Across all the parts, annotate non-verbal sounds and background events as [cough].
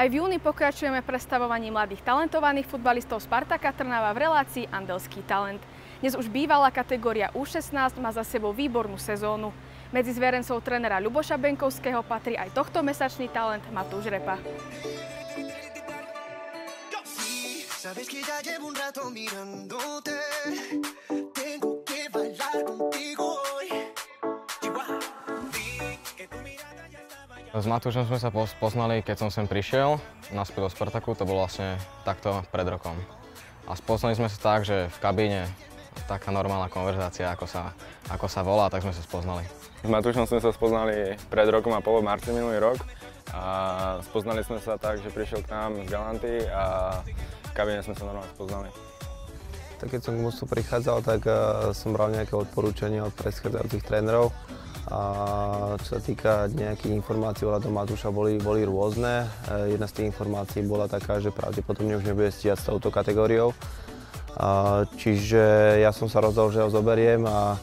Aj v júni pokračujeme predstavovaní mladých talentovaných futbalistov Spartaka Trnava v relácii Andelský talent. Dnes už bývalá kategória U16 má za sebou výbornú sezónu. Medzi zverencov trénera Ľuboša Benkovského patrí aj tohto mesačný talent Matúš Repa. Sabes S Matúšom sme sa poznali, keď som sem prišiel, naspäť do Spartaku, to bolo vlastne takto pred rokom. A spoznali sme sa tak, že v kabíne taká normálna konverzácia, ako sa, ako sa volá, tak sme sa spoznali. S Matúšom sme sa spoznali pred rokom a pol, v marci minulý rok. A spoznali sme sa tak, že prišiel k nám z Galanty a v kabíne sme sa normálne spoznali. Tak keď som k mústvu prichádzal, tak uh, som bral nejaké odporúčania od predchádzajúcich trénerov. A čo sa týka nejakých informácií ohľadom Matúša, boli, boli rôzne. E, jedna z tých informácií bola taká, že pravdepodobne už nebude stíhať s touto kategóriou. A, čiže ja som sa rozhodol, že ho zoberiem a e,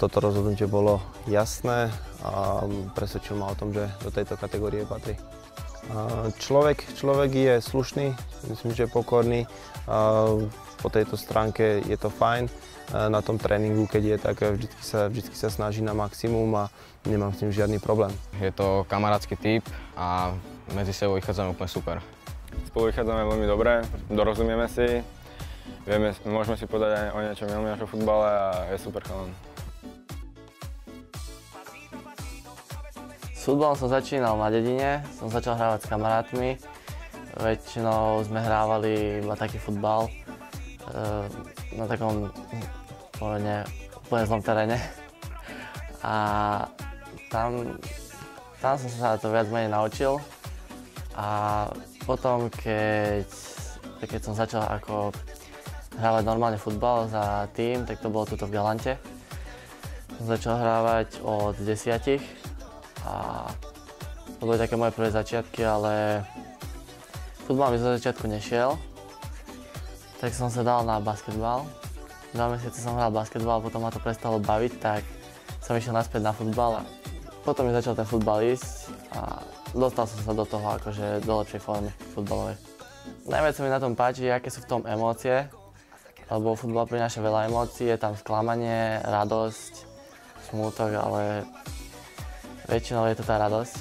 toto rozhodnutie bolo jasné a presvedčil ma o tom, že do tejto kategórie patrí. Človek, človek je slušný, myslím, že je pokorný. Po tejto stránke je to fajn. Na tom tréningu, keď je, tak vždy sa, vždy sa snaží na maximum a nemám s tým žiadny problém. Je to kamarátsky typ a medzi sebou vychádzame úplne super. Spolu vychádzame veľmi dobre, dorozumieme si, vieme, môžeme si povedať aj o niečom veľmi o futbale a je super chalan. S futbolom som začínal na dedine, som začal hrávať s kamarátmi. Väčšinou sme hrávali iba taký futbal eh, na takom pomerne úplne zlom teréne. A tam, tam som sa to viac menej naučil. A potom, keď, keď som začal ako hrávať normálne futbal za tým, tak to bolo tuto v Galante. Som začal hrávať od desiatich a to boli také moje prvé začiatky, ale futbal mi zo začiatku nešiel, tak som sa dal na basketbal. Dva mesiace som hral basketbal, potom ma to prestalo baviť, tak som išiel naspäť na futbal a potom mi začal ten futbal ísť a dostal som sa do toho akože do lepšej formy futbalovej. Najviac sa mi na tom páči, aké sú v tom emócie, lebo futbal prináša veľa emócií, je tam sklamanie, radosť, smútok, ale väčšinou je to tá radosť.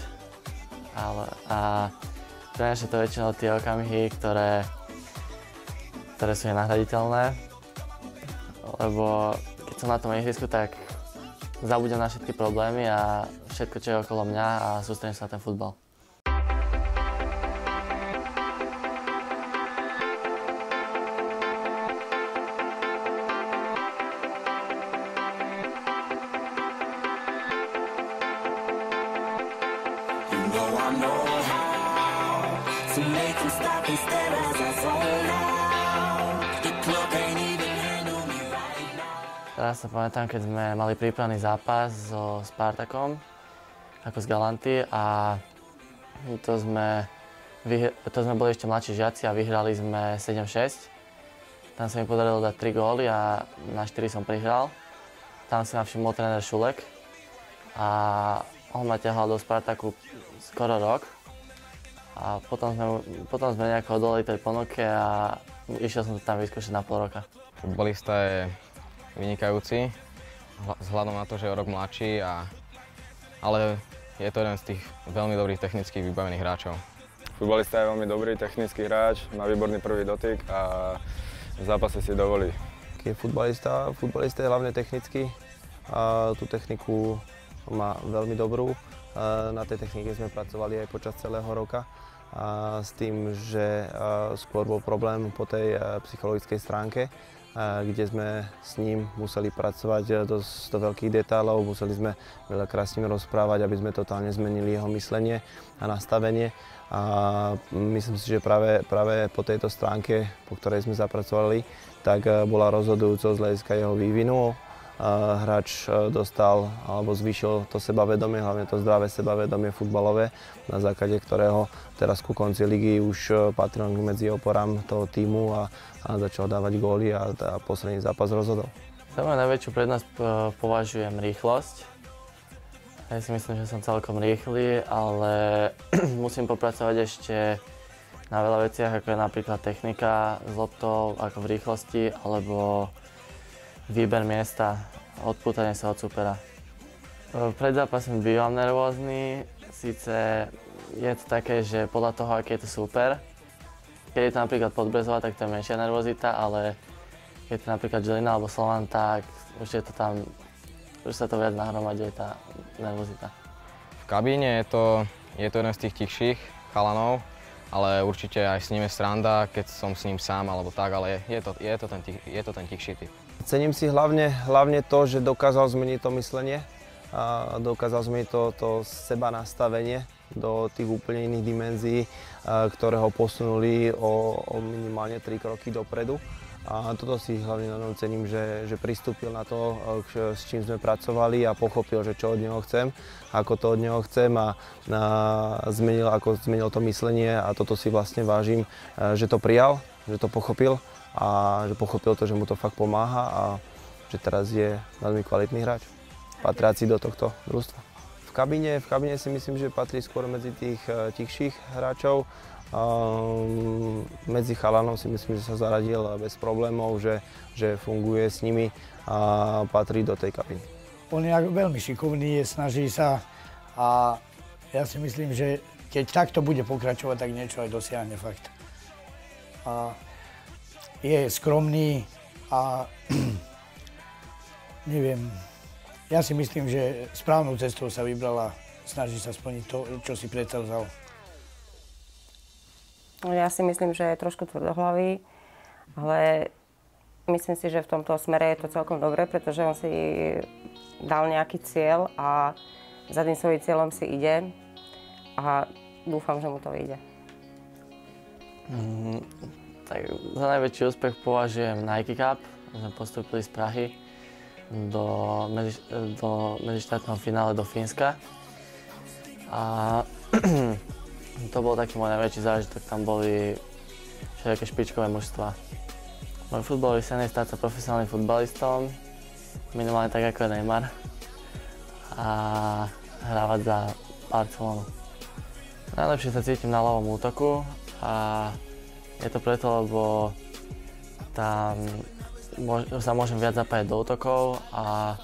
Ale, a prináša to väčšinou tie okamihy, ktoré, ktoré sú nenahraditeľné. Lebo keď som na tom ihrisku, tak zabudem na všetky problémy a všetko, čo je okolo mňa a sústredím sa na ten futbal. Teraz sa pamätám, keď sme mali prípravný zápas so Spartakom, ako z Galanty a to sme, to sme boli ešte mladší žiaci a vyhrali sme 7-6. Tam sa mi podarilo dať 3 góly a na 4 som prihral. Tam si ma všimol tréner Šulek a on ma ťahal do Spartaku skoro rok. A potom sme, potom sme nejako odolali tej ponuke a išiel som to tam vyskúšať na pol roka. Futbolista je vynikajúci, vzhľadom na to, že je o rok mladší, a, ale je to jeden z tých veľmi dobrých technických vybavených hráčov. Futbalista je veľmi dobrý technický hráč, má výborný prvý dotyk a v zápase si dovolí. Keď je futbalista, futbalista je hlavne technický a tú techniku má veľmi dobrú. Na tej technike sme pracovali aj počas celého roka. S tým, že skôr bol problém po tej psychologickej stránke, kde sme s ním museli pracovať dosť do veľkých detailov, museli sme veľakrát s ním rozprávať, aby sme totálne zmenili jeho myslenie a nastavenie. A myslím si, že práve, práve po tejto stránke, po ktorej sme zapracovali, tak bola rozhodujúca z hľadiska jeho vývinu, hráč e, dostal alebo zvýšil to sebavedomie, hlavne to zdravé sebavedomie futbalové, na základe ktorého teraz ku konci ligy už e, patril medzi oporám toho týmu a, a začal dávať góly a, a posledný zápas rozhodol. Za najväčšiu prednosť e, považujem rýchlosť. Ja si myslím, že som celkom rýchly, ale [clears throat] musím popracovať ešte na veľa veciach, ako je napríklad technika z loptou, ako v rýchlosti, alebo výber miesta, odpútanie sa od supera. Pred zápasom bývam nervózny, síce je to také, že podľa toho, aký je to super. Keď je to napríklad Podbrezová, tak to je menšia nervozita, ale keď je to napríklad Žilina alebo Slovan, tak už je to tam už sa to viac nahromadí, tá nervozita. V kabíne je to, je to jeden z tých tichších chalanov, ale určite aj s ním je sranda, keď som s ním sám alebo tak, ale je to, je to, ten, tich, je to ten tichší typ. Cením si hlavne, hlavne to, že dokázal zmeniť to myslenie a dokázal zmeniť to, to seba nastavenie do tých úplne iných dimenzií, ktoré ho posunuli o, o minimálne 3 kroky dopredu. A toto si hlavne na ňom cením, že, že pristúpil na to, s čím sme pracovali a pochopil, že čo od neho chcem, ako to od neho chcem a, a zmenil, ako zmenil to myslenie a toto si vlastne vážim, že to prijal, že to pochopil a že pochopil to, že mu to fakt pomáha a že teraz je veľmi kvalitný hráč, patriaci do tohto družstva. V kabíne, v kabíne si myslím, že patrí skôr medzi tých eh, tichších hráčov, Ehm, medzi chalanom si myslím, že sa zaradil bez problémov, že, že funguje s nimi a patrí do tej kabiny. On je veľmi šikovný, je, snaží sa a ja si myslím, že keď takto bude pokračovať, tak niečo aj dosiahne fakt. A je skromný a [clears throat] neviem, ja si myslím, že správnou cestou sa vybrala, snaží sa splniť to, čo si predstavzal. Ja si myslím, že je trošku tvrdohlavý, ale myslím si, že v tomto smere je to celkom dobré, pretože on si dal nejaký cieľ a za tým svojím cieľom si ide a dúfam, že mu to vyjde. Mm, tak za najväčší úspech považujem Nike Cup. Sme postúpili z Prahy do, medzi, do medzištátneho finále do Fínska. A [clears throat] To bol taký môj najväčší zážitok, tam boli všelijaké špičkové mužstva. Môj futbalový sen je stať sa profesionálnym futbalistom, minimálne tak ako je Neymar a hrávať za Barcelonu. Najlepšie sa cítim na ľavom útoku a je to preto, lebo tam sa môžem viac zapájať do útokov a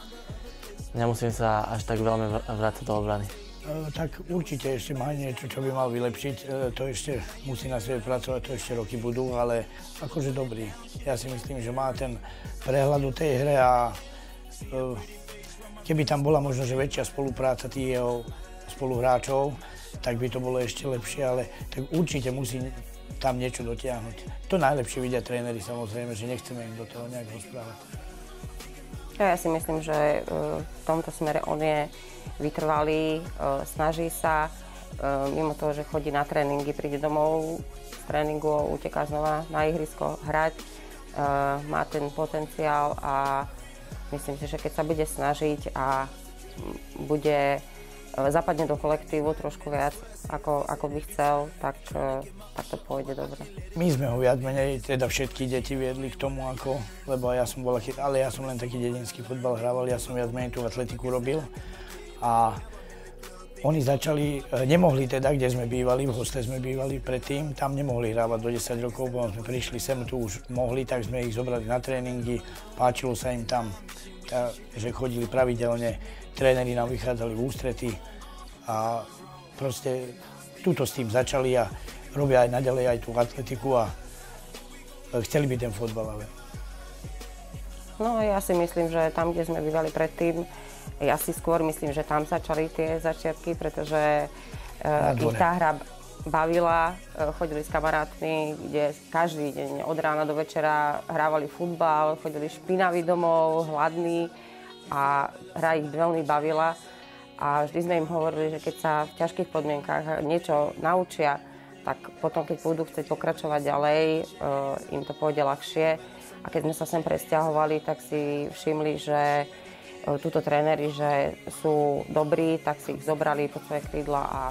nemusím sa až tak veľmi vrácať do obrany. E, tak určite ešte má niečo, čo by mal vylepšiť. E, to ešte musí na sebe pracovať, to ešte roky budú, ale akože dobrý. Ja si myslím, že má ten prehľad o tej hre a e, keby tam bola možno, že väčšia spolupráca tých jeho spoluhráčov, tak by to bolo ešte lepšie, ale tak určite musí tam niečo dotiahnuť. To najlepšie vidia tréneri samozrejme, že nechceme im do toho nejak rozprávať. Ja si myslím, že e, v tomto smere on je vytrvalý, e, snaží sa, e, mimo toho, že chodí na tréningy, príde domov z tréningu, uteká znova na ihrisko hrať, má ten potenciál a myslím si, že keď sa bude snažiť a bude zapadne do kolektívu trošku viac, ako, ako by chcel, tak, e, tak to pôjde dobre. My sme ho viac menej, teda všetky deti viedli k tomu, ako, lebo ja som bol, ale ja som len taký dedinský futbal hrával, ja som viac menej tú atletiku robil a oni začali, e, nemohli teda, kde sme bývali, v hostle sme bývali predtým, tam nemohli hrávať do 10 rokov, potom sme prišli sem, tu už mohli, tak sme ich zobrali na tréningy, páčilo sa im tam, že chodili pravidelne, tréneri nám vychádzali v ústrety a proste túto s tým začali a robia aj naďalej aj tú atletiku a chceli by ten fotbal, ale... No ja si myslím, že tam, kde sme bývali predtým, ja si skôr myslím, že tam začali tie začiatky, pretože uh, ich tá hra bavila, e, chodili s kamarátmi, kde každý deň od rána do večera hrávali futbal, chodili špinaví domov, hladní a hra ich veľmi bavila a vždy sme im hovorili, že keď sa v ťažkých podmienkach niečo naučia, tak potom, keď budú chcieť pokračovať ďalej, e, im to pôjde ľahšie. A keď sme sa sem presťahovali, tak si všimli, že e, túto tréneri, že sú dobrí, tak si ich zobrali pod svoje krídla a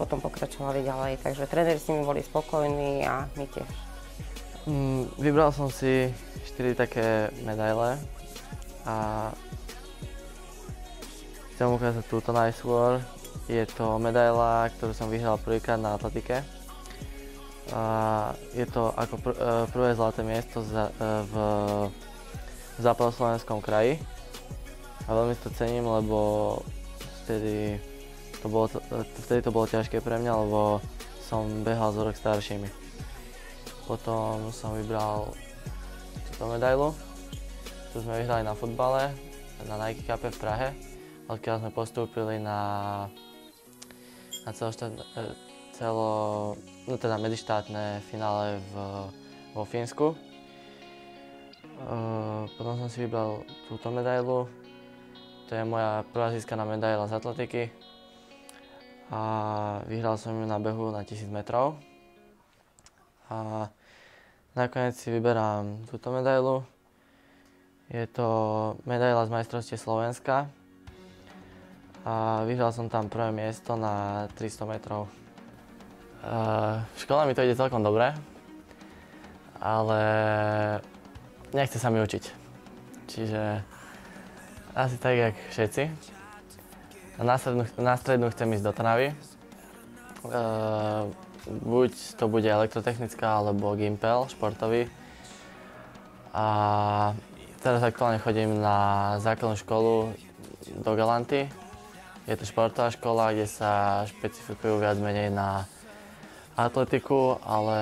potom pokračovali ďalej. Takže tréneri s nimi boli spokojní a my tiež. Mm, vybral som si 4 také medaile a chcem ukázať túto najskôr. Je to medaila, ktorú som vyhral prvýkrát na atletike. A je to ako pr- e, prvé zlaté miesto za, e, v západoslovenskom kraji. A veľmi to cením, lebo vtedy to bolo, vtedy to bolo ťažké pre mňa, lebo som behal z rok staršími. Potom som vybral túto medailu, tu sme vyhrali na futbale, na Nike Cup v Prahe, odkiaľ sme postúpili na, na celoštát, e, celo, no teda medzištátne finále v, vo Fínsku. Uh, potom som si vybral túto medailu. To je moja prvá získaná medaila z atletiky. A vyhral som ju na behu na 1000 metrov. A nakoniec si vyberám túto medailu. Je to medaila z majstrovstie Slovenska. A vyhral som tam prvé miesto na 300 metrov. Uh, v škole mi to ide celkom dobre, ale nechce sa mi učiť. Čiže asi tak, jak všetci. Na strednú chcem ísť do Trnavy. Uh, buď to bude elektrotechnická, alebo Gimpel, športový. A teraz aktuálne chodím na základnú školu do Galanty. Je to športová škola, kde sa špecifikujú viac menej na atletiku, ale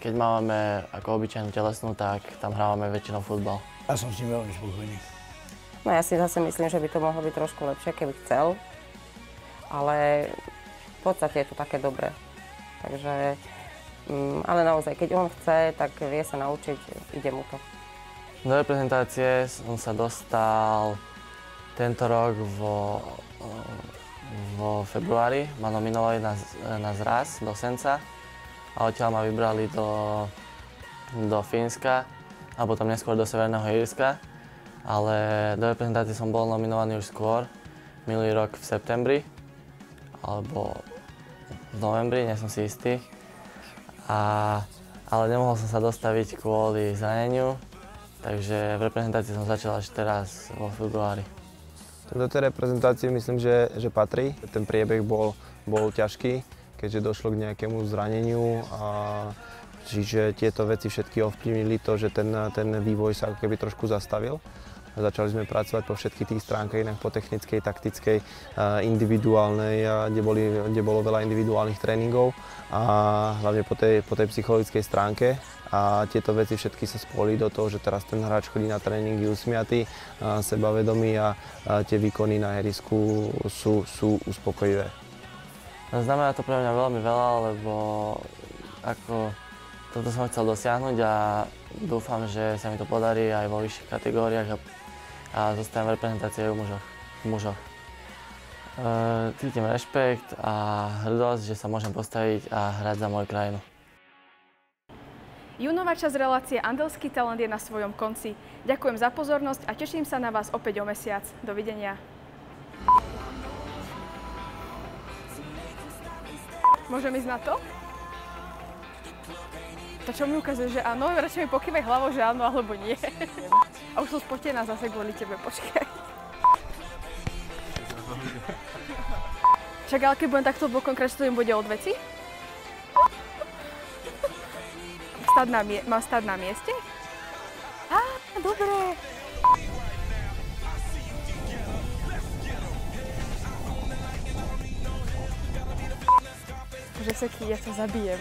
keď máme ako obyčajnú telesnú, tak tam hrávame väčšinou futbal. Ja som s ním veľmi spokojný. No ja si zase myslím, že by to mohlo byť trošku lepšie, keby chcel. Ale v podstate je to také dobré. Takže, mm, ale naozaj, keď on chce, tak vie sa naučiť, ide mu to. Do reprezentácie som sa dostal tento rok vo vo februári ma nominovali na, na zraz do Senca a odtiaľ ma vybrali do, do Fínska a potom neskôr do Severného Írska. Ale do reprezentácie som bol nominovaný už skôr, minulý rok v septembri alebo v novembri, nie som si istý. A, ale nemohol som sa dostaviť kvôli zraneniu, takže v reprezentácii som začal až teraz vo februári. Do tej reprezentácie myslím, že, že patrí. Ten priebeh bol, bol ťažký, keďže došlo k nejakému zraneniu a čiže tieto veci všetky ovplyvnili to, že ten, ten vývoj sa ako keby trošku zastavil. Začali sme pracovať po všetkých tých stránkach, inak po technickej, taktickej, individuálnej, kde, boli, kde bolo veľa individuálnych tréningov a hlavne po tej, po tej psychologickej stránke. A tieto veci všetky sa spoli do toho, že teraz ten hráč chodí na tréningy usmiatý, sebavedomý a, a tie výkony na herisku sú, sú uspokojivé. Znamená to pre mňa veľmi veľa, lebo ako toto som chcel dosiahnuť a dúfam, že sa mi to podarí aj vo vyšších kategóriách a a zostanem v reprezentácii v mužoch. V mužoch. E, cítim rešpekt a hrdosť, že sa môžem postaviť a hrať za moju krajinu. Júnová časť relácie Andelský talent je na svojom konci. Ďakujem za pozornosť a teším sa na vás opäť o mesiac. Dovidenia. Môžem ísť na to? To čo mi ukazuje, že áno, radšej mi pokývaj hlavou, že áno alebo nie. A už som spotená zase kvôli tebe, počkaj. Čak, ale keď budem takto bokom kráčať, to im bude od veci? Stať na mie- mám stať na mieste? Á, dobre. Že seky, ja sa zabijem.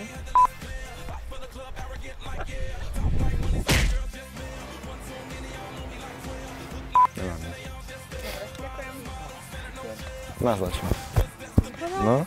Naznačme. No.